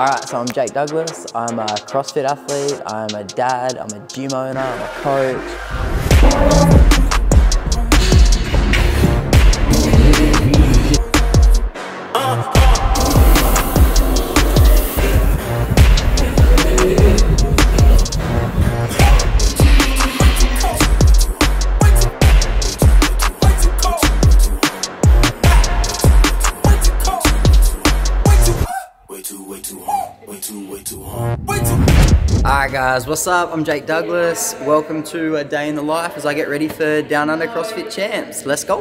Alright, so I'm Jake Douglas. I'm a CrossFit athlete, I'm a dad, I'm a gym owner, I'm a coach. Alright guys, what's up? I'm Jake Douglas. Welcome to a day in the life as I get ready for Down Under CrossFit Champs. Let's go.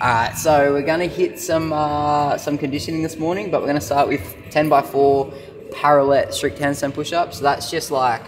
Alright, so we're gonna hit some uh, some conditioning this morning, but we're gonna start with 10 by 4 parallel strict handstand push-ups. So that's just like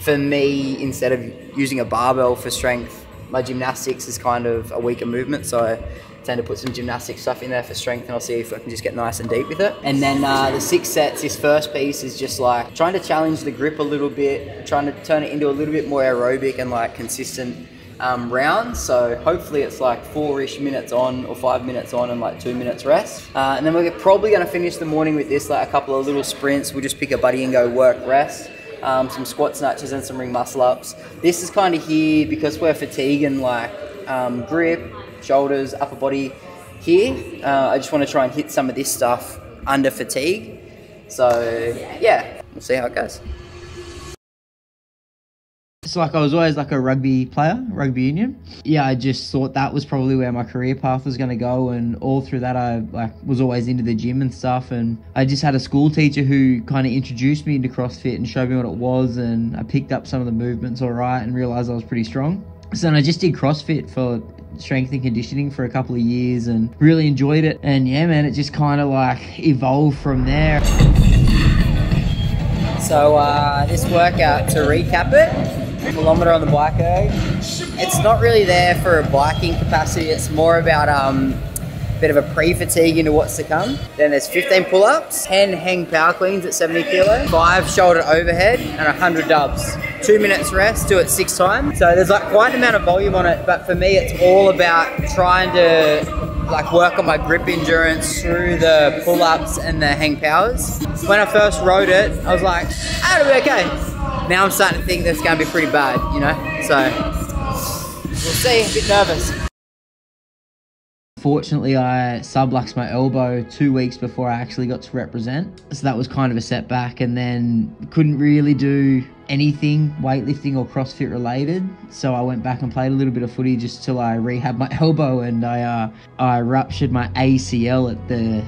for me, instead of using a barbell for strength, my gymnastics is kind of a weaker movement, so I tend to put some gymnastic stuff in there for strength, and I'll see if I can just get nice and deep with it. And then uh, the six sets, this first piece is just like trying to challenge the grip a little bit, trying to turn it into a little bit more aerobic and like consistent um, rounds. So hopefully it's like four-ish minutes on or five minutes on and like two minutes rest. Uh, and then we're probably going to finish the morning with this, like a couple of little sprints. We'll just pick a buddy and go work rest um, some squat snatches and some ring muscle ups. This is kind of here because we're fatiguing like um, grip, shoulders, upper body here. Uh, I just want to try and hit some of this stuff under fatigue. So yeah, we'll see how it goes. It's like I was always like a rugby player, rugby union. Yeah, I just thought that was probably where my career path was going to go, and all through that, I like was always into the gym and stuff. And I just had a school teacher who kind of introduced me into CrossFit and showed me what it was, and I picked up some of the movements all right, and realized I was pretty strong. So then I just did CrossFit for strength and conditioning for a couple of years, and really enjoyed it. And yeah, man, it just kind of like evolved from there. So uh, this workout, to recap it, kilometer on the bike. It's not really there for a biking capacity. It's more about um, a bit of a pre-fatigue into what's to come. Then there's 15 pull-ups, 10 hang power cleans at 70 kilo, five shoulder overhead, and 100 dubs. Two minutes rest, do it six times. So there's like quite an amount of volume on it, but for me, it's all about trying to like work on my grip endurance through the pull-ups and the hang powers. When I first rode it, I was like, it'll be okay now I'm starting to think that's going to be pretty bad, you know? So, we'll see. A bit nervous. Fortunately, I subluxed my elbow two weeks before I actually got to represent. So that was kind of a setback, and then couldn't really do anything weightlifting or CrossFit related. So I went back and played a little bit of footy just till I rehabbed my elbow, and I uh, I ruptured my ACL at the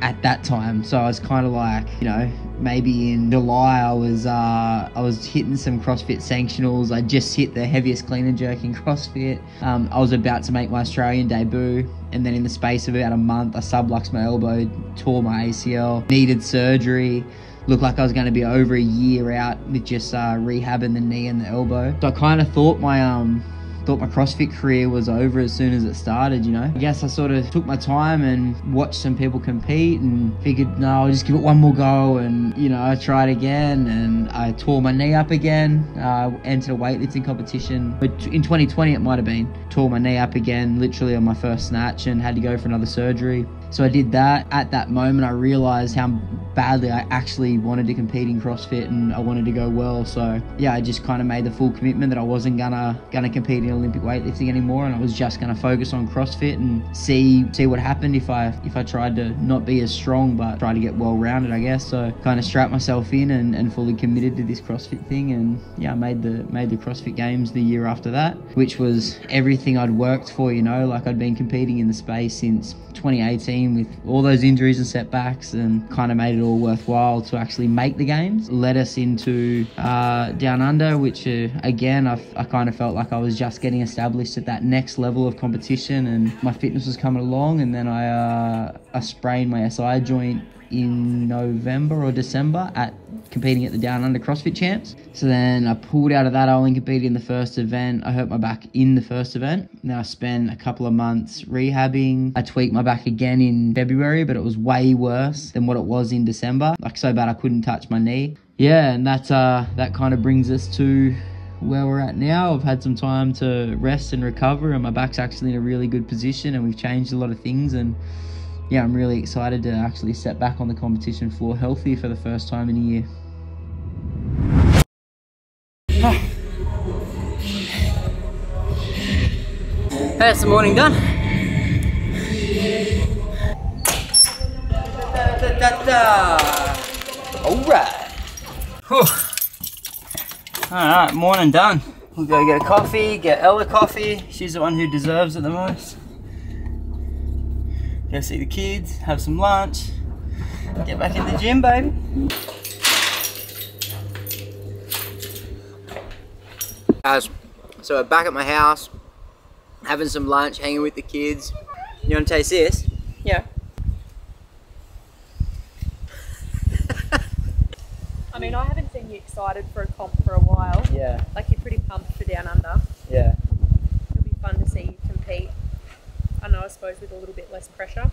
at that time. So I was kind of like, you know, maybe in July I was uh, I was hitting some CrossFit sanctionals. I just hit the heaviest clean and jerk in CrossFit. Um, I was about to make my Australian debut, and then in the space of about a month, I subluxed my elbow, tore my ACL, needed surgery. Looked like I was going to be over a year out with just uh, rehabbing the knee and the elbow. So I kind of thought my um thought my CrossFit career was over as soon as it started, you know. I guess I sort of took my time and watched some people compete and figured, no, I'll just give it one more go. And, you know, I tried again and I tore my knee up again, uh, entered a weightlifting competition. In 2020, it might have been, tore my knee up again, literally on my first snatch and had to go for another surgery. So I did that. At that moment, I realized how badly I actually wanted to compete in CrossFit and I wanted to go well. So yeah, I just kind of made the full commitment that I wasn't gonna gonna compete in Olympic weightlifting anymore, and I was just gonna focus on CrossFit and see see what happened if I if I tried to not be as strong but try to get well rounded, I guess. So kind of strapped myself in and, and fully committed to this CrossFit thing, and yeah, I made the made the CrossFit Games the year after that, which was everything I'd worked for. You know, like I'd been competing in the space since 2018 with all those injuries and setbacks, and kind of made it all worthwhile to actually make the games. Led us into uh, Down Under, which uh, again, I, I kind of felt like I was just getting established at that next level of competition, and my fitness was coming along. And then I uh, I sprained my SI joint in November or December at competing at the Down Under CrossFit Champs. So then I pulled out of that. I only competed in the first event. I hurt my back in the first event. Then I spent a couple of months rehabbing. I tweaked my back again in February, but it was way worse than what it was in December. Like so bad I couldn't touch my knee. Yeah, and that uh, that kind of brings us to where we're at now. I've had some time to rest and recover, and my back's actually in a really good position. And we've changed a lot of things, and yeah, I'm really excited to actually step back on the competition floor healthy for the first time in a year. That's the morning done. Alright. Alright, morning done. We'll go get a coffee, get Ella coffee. She's the one who deserves it the most. Go see the kids, have some lunch, get back in the gym, baby. Guys, so we're back at my house, having some lunch, hanging with the kids. You want to taste this? Yeah. I mean, I haven't seen you excited for a comp for a while. Yeah, Like you're pretty pumped for Down Under. yeah. It'll be fun to see you compete. I know, I suppose, with a little bit less pressure.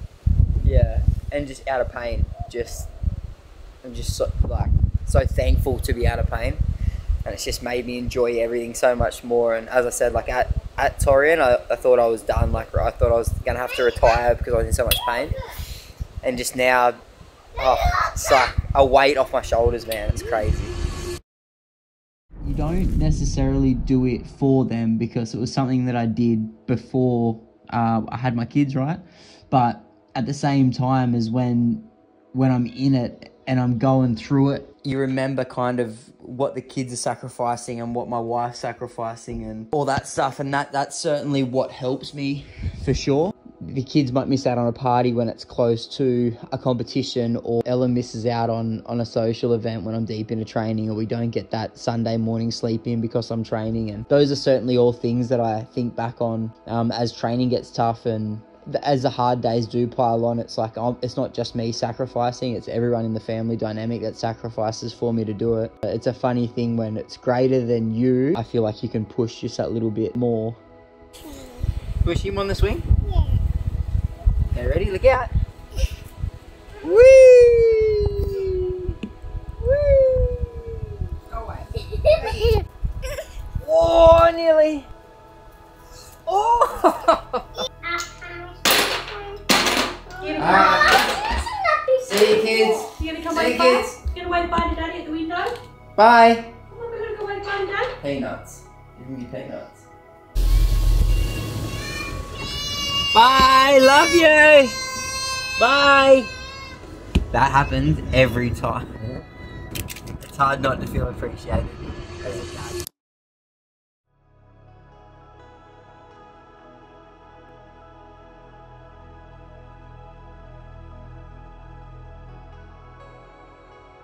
Yeah, and just out of pain. Just, I'm just so, like so thankful to be out of pain, and it's just made me enjoy everything so much more. And as I said, like at at Torian, I, I thought I was done. Like I thought I was gonna have to retire because I was in so much pain, and just now, oh, it's like a weight off my shoulders, man. It's crazy. Don't necessarily do it for them because it was something that I did before uh, I had my kids, right? But at the same time as when when I'm in it and I'm going through it, you remember kind of what the kids are sacrificing and what my wife's sacrificing and all that stuff, and that that's certainly what helps me for sure. The kids might miss out on a party when it's close to a competition, or Ella misses out on on a social event when I'm deep into training, or we don't get that Sunday morning sleep in because I'm training. And those are certainly all things that I think back on um, as training gets tough and as the hard days do pile on, it's like it's not just me sacrificing; it's everyone in the family dynamic that sacrifices for me to do it. It's a funny thing when it's greater than you. I feel like you can push just that little bit more. Push him on the swing. Yeah. Okay, ready? Look out. Whee! Whee! Oh, nearly. Oh! You. See you, kids. you gonna come See you, wave bye? kids. You gonna wave bye to daddy at the window? Bye. Come on, we're gonna go wave bye to dad. Peanuts. Give me peanuts. Bye. Love you. Bye. That happens every time. It's hard not to feel appreciated as a dad.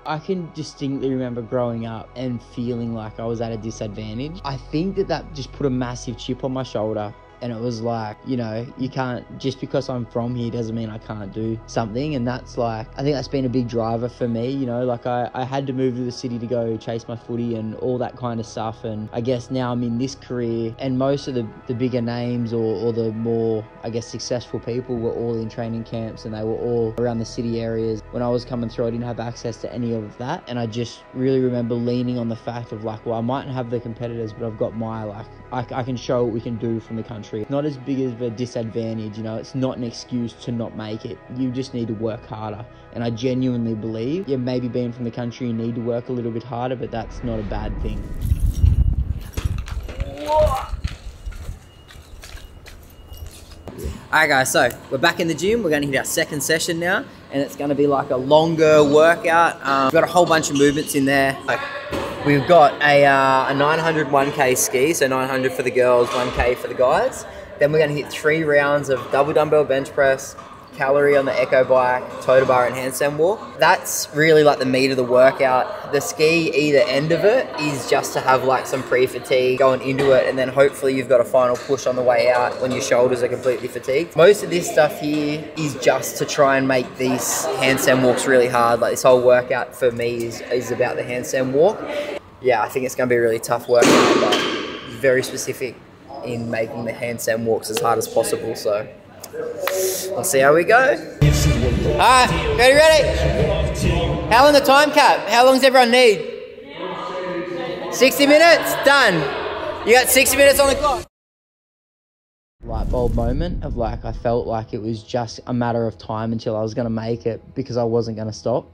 I can distinctly remember growing up and feeling like I was at a disadvantage. I think that that just put a massive chip on my shoulder. And it was like, you know, you can't, just because I'm from here doesn't mean I can't do something. And that's like, I think that's been a big driver for me, you know, like I, I had to move to the city to go chase my footy and all that kind of stuff. And I guess now I'm in this career and most of the, the bigger names or, or the more, I guess, successful people were all in training camps and they were all around the city areas. When I was coming through, I didn't have access to any of that. And I just really remember leaning on the fact of like, well, I mightn't have the competitors, but I've got my, like, I, I can show what we can do from the country. Not as big of a disadvantage, you know, it's not an excuse to not make it. You just need to work harder. And I genuinely believe, yeah, maybe being from the country, you need to work a little bit harder, but that's not a bad thing. Alright guys, so we're back in the gym. We're going to hit our second session now, and it's going to be like a longer workout. Um, we've got a whole bunch of movements in there. Like, we've got a, uh, a 900 1K ski, so 900 for the girls, 1K for the guys. Then we're going to hit three rounds of double dumbbell bench press, calorie on the echo bike, toes to bar, and handstand walk. That's really like the meat of the workout. The ski, either end of it, is just to have like some pre-fatigue going into it, and then hopefully you've got a final push on the way out when your shoulders are completely fatigued. Most of this stuff here is just to try and make these handstand walks really hard. Like this whole workout for me is, is about the handstand walk. Yeah, I think it's going to be a really tough workout, but very specific in making the handstand walks as hard as possible. So we'll see how we go. Alright, ready, ready? How long the time cap? How long does everyone need? 60 minutes, done. You got 60 minutes on the clock. light bulb moment of like I felt like it was just a matter of time until I was going to make it because I wasn't going to stop.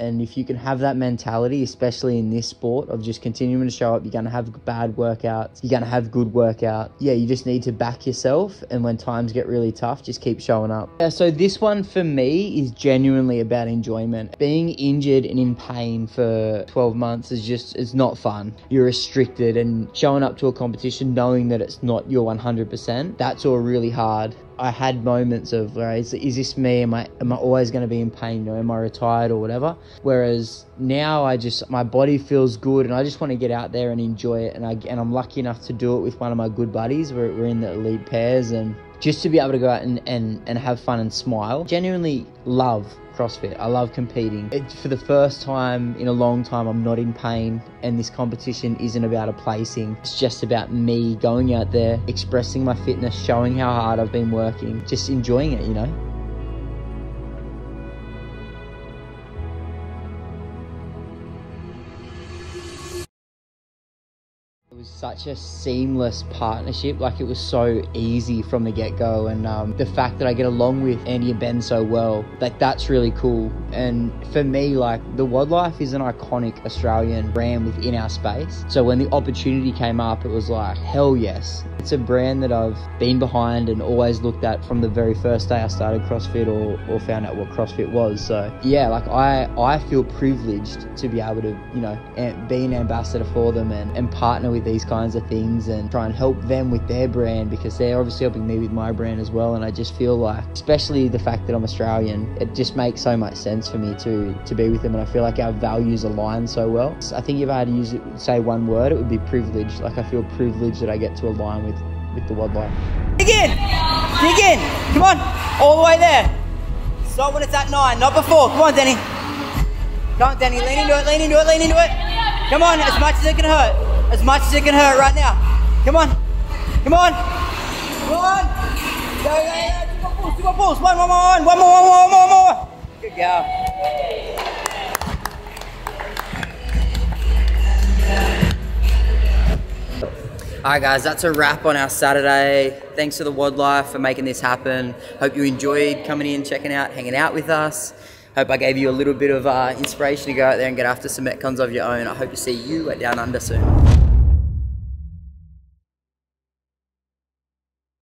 And if you can have that mentality, especially in this sport of just continuing to show up, you're going to have bad workouts, you're going to have good workouts. Yeah, you just need to back yourself. And when times get really tough, just keep showing up. Yeah, so this one for me is genuinely about enjoyment. Being injured and in pain for 12 months is just, it's not fun. You're restricted and showing up to a competition knowing that it's not your 100%, that's all really hard. I had moments of where is, is this me? Am I am I always going to be in pain? Know, am I retired or whatever? Whereas now I just my body feels good and I just want to get out there and enjoy it. And I and I'm lucky enough to do it with one of my good buddies. We're, we're in the elite pairs and just to be able to go out and, and, and have fun and smile. Genuinely love CrossFit. I love competing. It, for the first time in a long time, I'm not in pain, and this competition isn't about a placing. It's just about me going out there, expressing my fitness, showing how hard I've been working, just enjoying it, you know? Was such a seamless partnership. Like it was so easy from the get go, and um, the fact that I get along with Andy and Ben so well, like that's really cool. And for me, like the WOD Life is an iconic Australian brand within our space. So when the opportunity came up, it was like hell yes. It's a brand that I've been behind and always looked at from the very first day I started CrossFit or, or found out what CrossFit was. So yeah, like I I feel privileged to be able to you know be an ambassador for them and, and partner with these kinds of things and try and help them with their brand because they're obviously helping me with my brand as well. And I just feel like, especially the fact that I'm Australian, it just makes so much sense for me to to be with them. And I feel like our values align so well. I think if I had to use it, say one word, it would be privilege. Like I feel privileged that I get to align with with the WOD Life. Dig in! Dig in! Come on! All the way there. Stop when it's at nine, not before. Come on, Denny. Come on, Denny. Lean into it, lean into it, lean into it. Come on, as much as it can hurt. As much as it can hurt right now. Come on. Come on. Come on. Go, go, go. Two more pulls, two more pulls. One, one, one, one more, one more, one more, one more. Good go. Alright guys, that's a wrap on our Saturday. Thanks to the WOD Life for making this happen. Hope you enjoyed coming in, checking out, hanging out with us. Hope I gave you a little bit of uh, inspiration to go out there and get after some Metcons of your own. I hope to see you at Down Under soon.